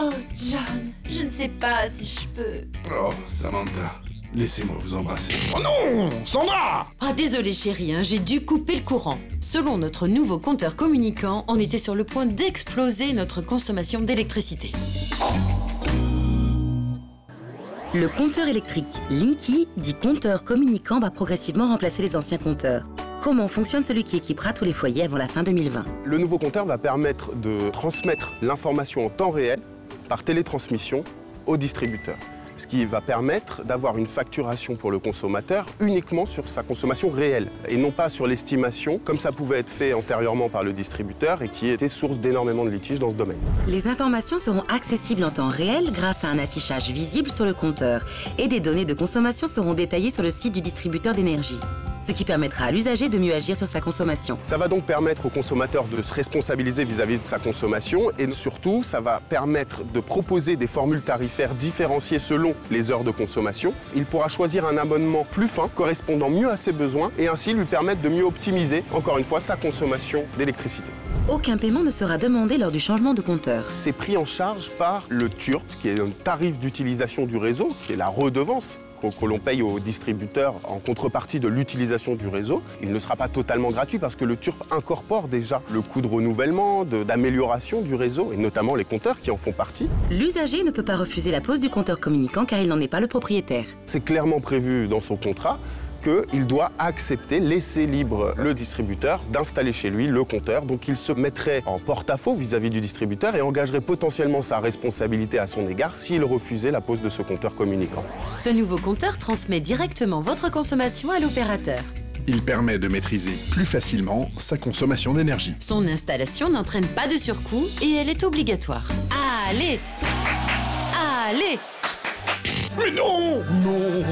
Oh, John, je ne sais pas si je peux. Oh, Samantha, laissez-moi vous embrasser. Oh non Sandra Ah, désolé chérie, hein, j'ai dû couper le courant. Selon notre nouveau compteur communicant, on était sur le point d'exploser notre consommation d'électricité. Le compteur électrique Linky, dit compteur communicant, va progressivement remplacer les anciens compteurs. Comment fonctionne celui qui équipera tous les foyers avant la fin 2020 Le nouveau compteur va permettre de transmettre l'information en temps réel par télétransmission au distributeur. Ce qui va permettre d'avoir une facturation pour le consommateur uniquement sur sa consommation réelle et non pas sur l'estimation comme ça pouvait être fait antérieurement par le distributeur et qui était source d'énormément de litiges dans ce domaine. Les informations seront accessibles en temps réel grâce à un affichage visible sur le compteur et des données de consommation seront détaillées sur le site du distributeur d'énergie ce qui permettra à l'usager de mieux agir sur sa consommation. Ça va donc permettre au consommateur de se responsabiliser vis-à-vis de sa consommation et surtout, ça va permettre de proposer des formules tarifaires différenciées selon les heures de consommation. Il pourra choisir un abonnement plus fin, correspondant mieux à ses besoins et ainsi lui permettre de mieux optimiser, encore une fois, sa consommation d'électricité. Aucun paiement ne sera demandé lors du changement de compteur. C'est pris en charge par le TURP, qui est un tarif d'utilisation du réseau, qui est la redevance que, l'on paye aux distributeurs en contrepartie de l'utilisation du réseau. Il ne sera pas totalement gratuit parce que le TURP incorpore déjà le coût de renouvellement, d'amélioration du réseau, et notamment les compteurs qui en font partie. L'usager ne peut pas refuser la pose du compteur communicant car il n'en est pas le propriétaire. C'est clairement prévu dans son contrat qu'il doit accepter, laisser libre le distributeur d'installer chez lui le compteur. Donc il se mettrait en porte-à-faux vis-à-vis du distributeur et engagerait potentiellement sa responsabilité à son égard s'il refusait la pose de ce compteur communicant. Ce nouveau compteur transmet directement votre consommation à l'opérateur. Il permet de maîtriser plus facilement sa consommation d'énergie. Son installation n'entraîne pas de surcoût et elle est obligatoire. Allez Allez Mais non Non